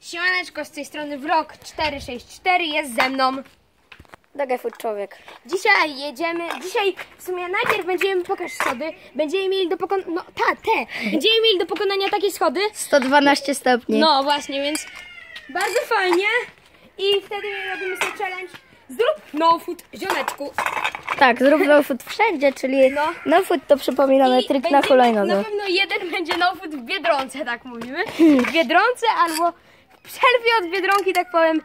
Siemaneczko, z tej strony Vlog 464 jest ze mną. Dagafood człowiek. Dzisiaj jedziemy, dzisiaj w sumie najpierw będziemy pokaż schody, będziemy mieli do pokonania, no ta, te, będziemy mieli do pokonania takie schody. 112 stopni. No właśnie, więc bardzo fajnie i wtedy robimy sobie challenge. Zrób no food ziomeczku. Tak, zrób no food wszędzie, czyli No. no, food to przypominamy I trik na hulajnodze. Na pewno jeden będzie no food w Biedronce, tak mówimy. W Biedronce albo przerwie od Biedronki, tak powiem.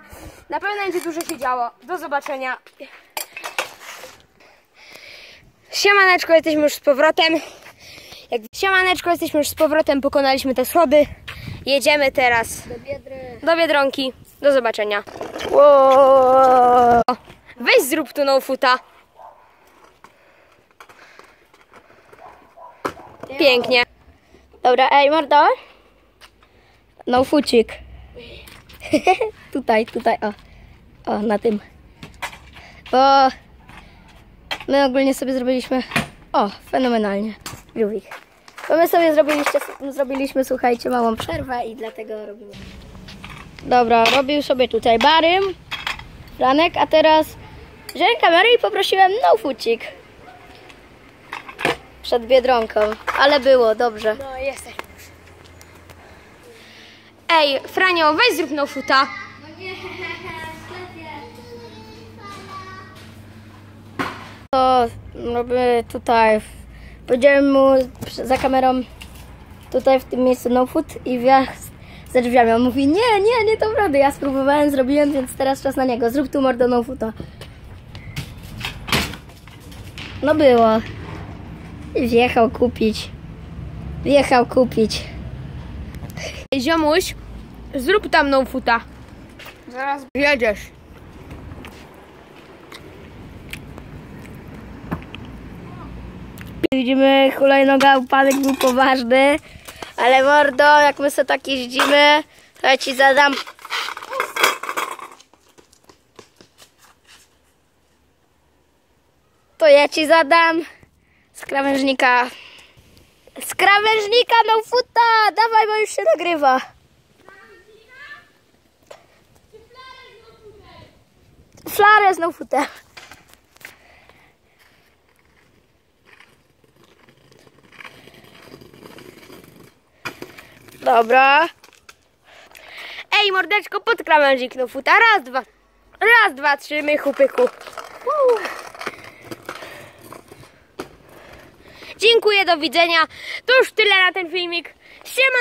Na pewno będzie dużo się działo. Do zobaczenia. Siemaneczko, jesteśmy już z powrotem. Jak... Siemaneczko, jesteśmy już z powrotem, pokonaliśmy te schody. Jedziemy teraz Do biedry. do Biedronki. Do zobaczenia. Wow. Weź zrób tu no foota. Pięknie. Dobra, ej mordo. No fucik. tutaj, tutaj, o. O, na tym. Bo my ogólnie sobie zrobiliśmy... O, fenomenalnie. Żółwik. Bo my sobie zrobiliście, zrobiliśmy, słuchajcie, małą przerwę i dlatego robimy. Dobra, robił sobie tutaj barym, Franek, a teraz wziąłem kamerę i poprosiłem no fucik. Przed Biedronką, ale było, dobrze. No, już. Ej, Franio, weź zrób no foota. To robię tutaj. Powiedziałem mu za kamerą tutaj w tym miejscu no food i wjazd za drzwiami. On mówi nie, nie, nie to prawda. Ja spróbowałem, zrobiłem, więc teraz czas na niego. Zrób tu mordo no foota. No było. I wjechał kupić. Wjechał kupić. Ziomuś, zrób tam no foota. Zaraz jedziesz. Widzimy, hulajnoga upadek był poważny, ale mordo, jak my sobie tak jeździmy, to ja ci zadam. To ja ci zadam z krawężnika. Z krawężnika no futa! Dawaj, bo już się nagrywa. Flarę z no futa. Dobra. Ej, mordeczko, pod krawężnik no foota. Raz, dwa. Raz, dwa, trzy, mychu, pyku. Dziękuję, do widzenia. To już tyle na ten filmik. Siema.